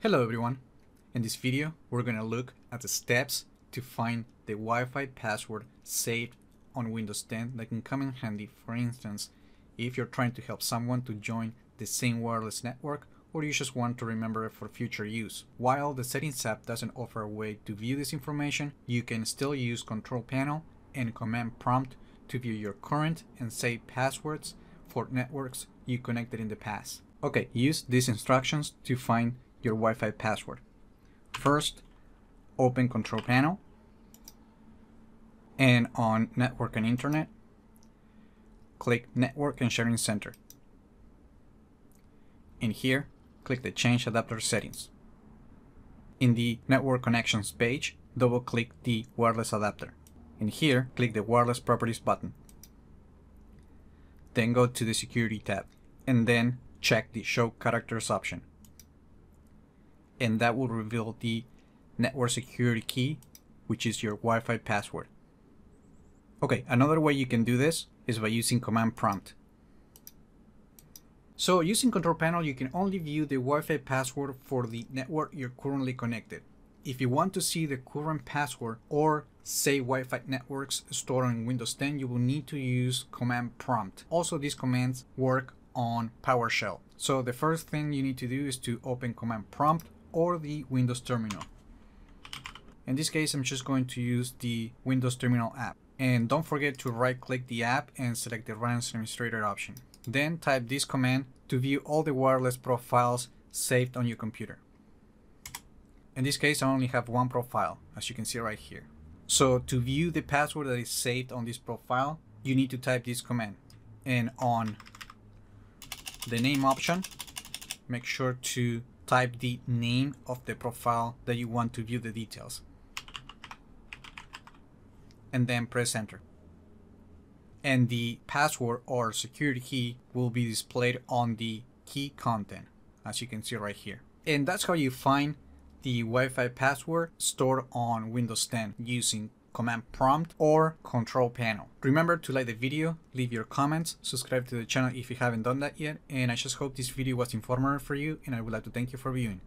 Hello everyone. In this video, we're going to look at the steps to find the Wi-Fi password saved on Windows 10 that can come in handy, for instance, if you're trying to help someone to join the same wireless network or you just want to remember it for future use. While the Settings app doesn't offer a way to view this information, you can still use Control Panel and Command Prompt to view your current and saved passwords for networks you connected in the past. Okay, use these instructions to find your Wi-Fi password. First, open Control Panel and on Network and Internet, click Network and Sharing Center. In here, click the Change Adapter Settings. In the Network Connections page, double-click the wireless adapter. In here, click the Wireless Properties button. Then go to the Security tab, and then check the Show Characters option. And that will reveal the network security key, which is your Wi-Fi password. Okay, another way you can do this is by using Command Prompt. So using Control Panel, you can only view the Wi-Fi password for the network you're currently connected. If you want to see the current password or say Wi-Fi networks stored on Windows 10, you will need to use Command Prompt. Also, these commands work on PowerShell. So the first thing you need to do is to open Command Prompt or the Windows Terminal. In this case, I'm just going to use the Windows Terminal app. And don't forget to right click the app and select the Run as Administrator option. Then type this command to view all the wireless profiles saved on your computer. In this case, I only have one profile, as you can see right here. So to view the password that is saved on this profile, you need to type this command. And on the name option, make sure to type the name of the profile that you want to view the details. And then press enter and the password or security key will be displayed on the key content as you can see right here. And that's how you find the Wi-Fi password stored on Windows 10 using command prompt or control panel. Remember to like the video, leave your comments, subscribe to the channel if you haven't done that yet, and I just hope this video was informative for you and I would like to thank you for viewing.